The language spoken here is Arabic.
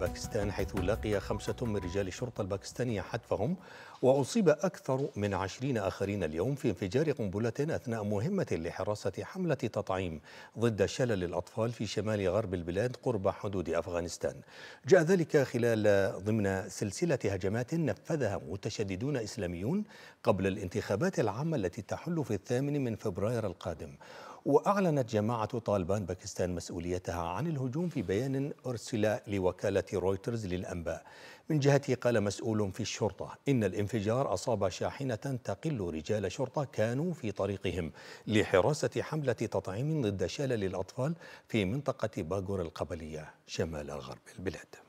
باكستان حيث لقي خمسة من رجال الشرطة الباكستانية حتفهم وأصيب أكثر من عشرين آخرين اليوم في انفجار قنبلة أثناء مهمة لحراسة حملة تطعيم ضد شلل الأطفال في شمال غرب البلاد قرب حدود أفغانستان. جاء ذلك خلال ضمن سلسلة هجمات نفذها متشددون إسلاميون قبل الانتخابات العامة التي تحل في الثامن من فبراير القادم. وأعلنت جماعة طالبان باكستان مسؤوليتها عن الهجوم في بيان أرسل لوكالة رويترز للأنباء. من جهته قال مسؤول في الشرطة إن الانفجار أصاب شاحنة تقل رجال شرطة كانوا في طريقهم لحراسة حملة تطعيم ضد شلل الأطفال في منطقة باغور القبلية شمال غرب البلاد.